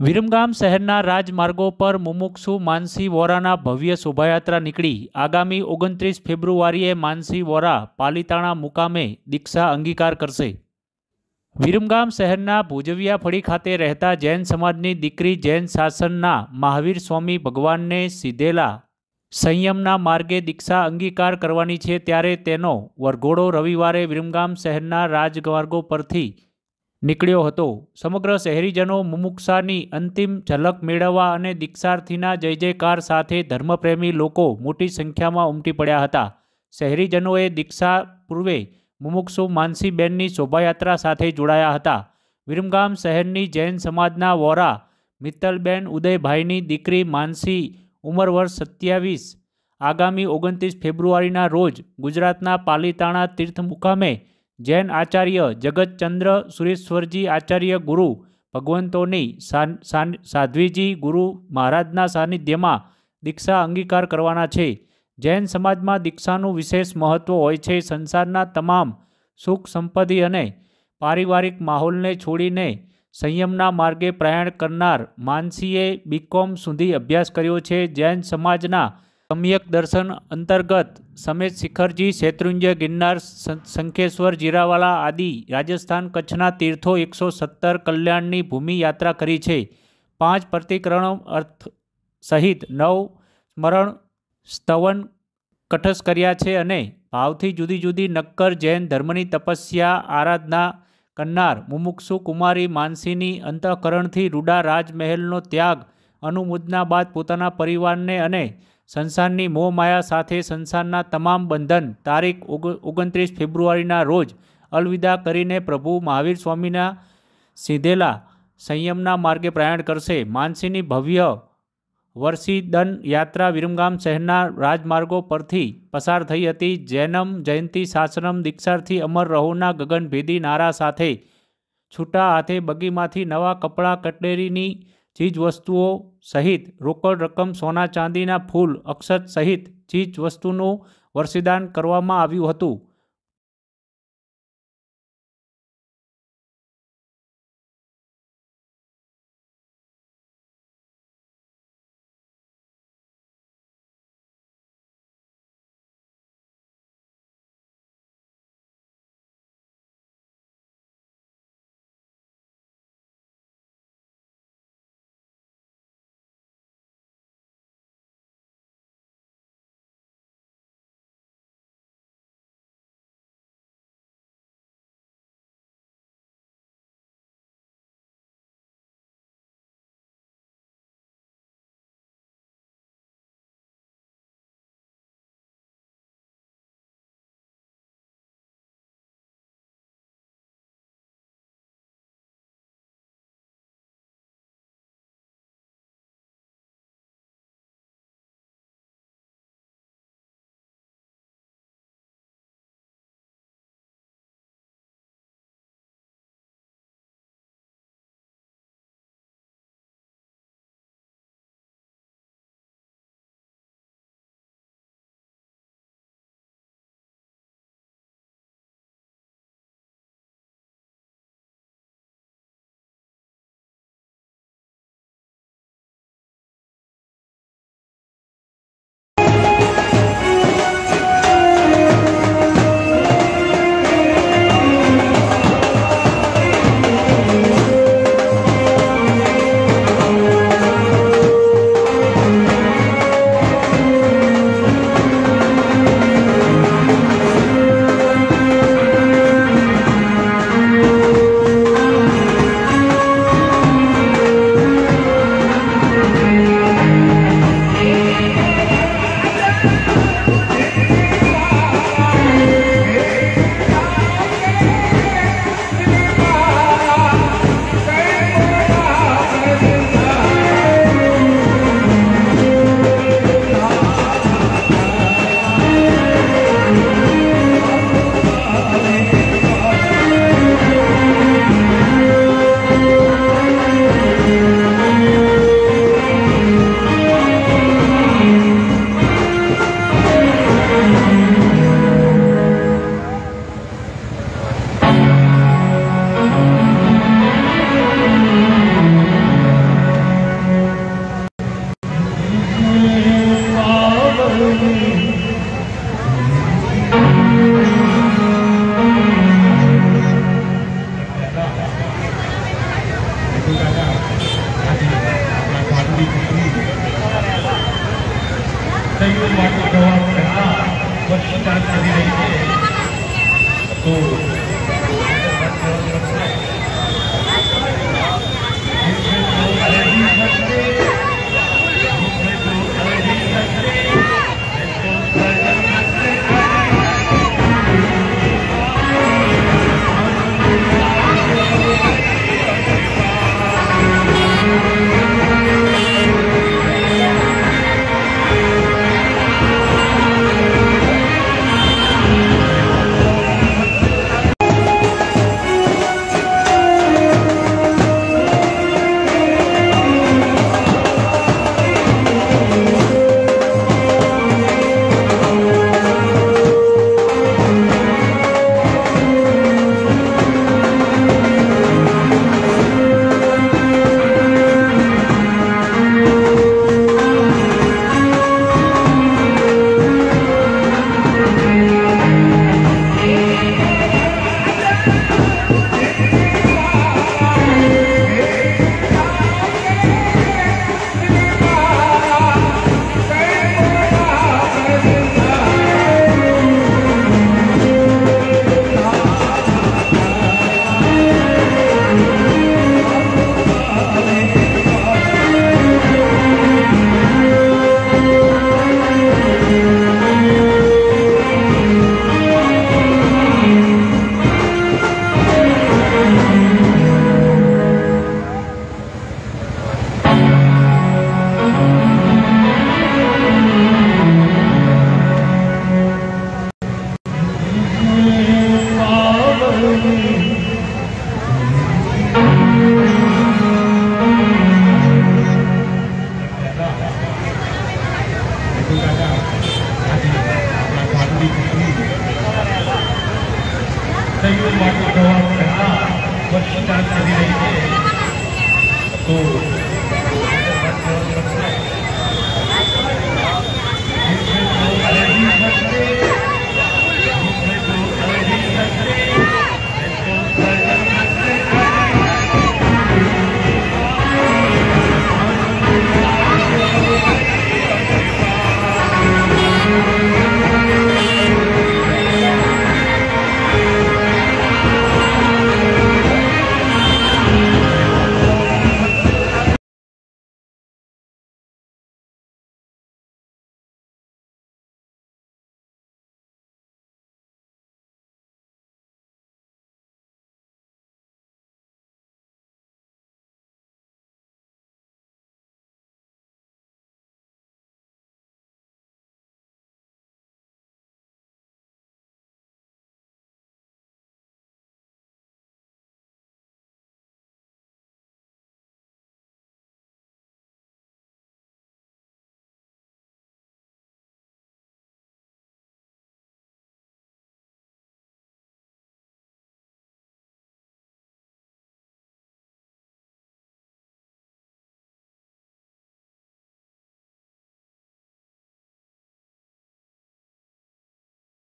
વિરમગામ શહેરના રાજમાર્ગો પર મુમુક્ષુ માનસી વોરાના ભવ્ય શોભાયાત્રા નીકળી. આગામી ઓગણત્રીસ ફેબ્રુઆરીએ માનસી વોરા પાલિતાણા મુકામે દીક્ષા અંગીકાર કરશે. વિરમગામ શહેરના ભુજવિયા ફળી ખાતે રહેતા જૈન સમાજની દીકરી જૈન શાસનના મહાવીર સ્વામી ભગવાનને સીધેલા સંયમના માર્ગે દીક્ષા અંગીકાર કરવાની છે ત્યારે તેનો વરઘોડો રવિવારે વિરમગામ શહેરના રાજમાર્ગો પરથી નીકળ્યો હતો. સમગ્ર શહેરીજનો મુમુક્ષાની અંતિમ ઝલક મેળવવા અને દીક્ષાર્થીના જય જયકાર સાથે ધર્મપ્રેમી લોકો મોટી સંખ્યામાં ઉમટી પડ્યા હતા. શહેરીજનોએ દીક્ષા પૂર્વે મુમુક્ષુ માનસીબેનની શોભાયાત્રા સાથે જોડાયા હતા. વિરમગામ શહેરની જૈન સમાજના વોરા મિત્તલબેન ઉદયભાઈની દીકરી માનસી ઉંમર વર્ષ સત્યાવીસ. આગામી ઓગણત્રીસ ફેબ્રુઆરીના રોજ ગુજરાતના પાલીતાણા તીર્થ મુકામે જૈન આચાર્ય જગતચંદ્ર સુરેશ્વરજી આચાર્ય ગુરુ ભગવંતોની સાધ્વીજી ગુરુ મહારાજના સાનિધ્યમાં દીક્ષા અંગીકાર કરવાના છે. જૈન સમાજમાં દીક્ષાનું વિશેષ મહત્ત્વ હોય છે. સંસારના તમામ સુખ સંપત્તિ અને પારિવારિક માહોલને છોડીને સંયમના માર્ગે પ્રયાણ કરનાર માનસીએ બીકોમ સુધી અભ્યાસ કર્યો છે. જૈન સમાજના સમ્યક દર્શન અંતર્ગત સમેત શિખરજી, શેત્રુંજય, ગિરનાર શંખેશ્વર, જીરાવાલા આદિ રાજસ્થાન કચ્છના તીર્થો એકસો સત્તર કલ્યાણની ભૂમિ યાત્રા કરી છે. પાંચ પ્રતિકરણો અર્થ સહિત નવ સ્મરણ સ્તવન કઠસ કર્યા છે અને ભાવથી જુદી જુદી નક્કર જૈન ધર્મની તપસ્યા, આરાધના કરનાર મુમુક્ષુ કુમારી માનસીની અંતઃકરણથી રૂડા રાજમહેલનો ત્યાગ, અનુમોદના બાદ પોતાના પરિવારને અને સંસારની મોહમાયા સાથે સંસારના તમામ બંધન તારીખ ઓગણત્રીસ ફેબ્રુઆરીના રોજ અલવિદા કરીને પ્રભુ મહાવીર સ્વામીના સીધેલા સંયમના માર્ગે પ્રયાણ કરશે. માનસીની ભવ્ય વર્ષીદન યાત્રા વિરમગામ શહેરના રાજમાર્ગો પરથી પસાર થઈ હતી. જૈનમ જયંતી શાસનમ દીક્ષાર્થી અમર રહોના ગગનભેદી નારા સાથે છૂટા હાથે બગીમાંથી નવા કપડાં કટલેરીની ચીજવસ્તુઓ સહિત રોકડ રકમ સોના ચાંદીના ફૂલ અક્ષત સહિત ચીજવસ્તુનું વર્ષીદાન કરવામાં આવ્યું હતું. સંયોગ માટે પ્રવાસ કરતા વસ્તુતા કરી રહી છે. તો Tudo.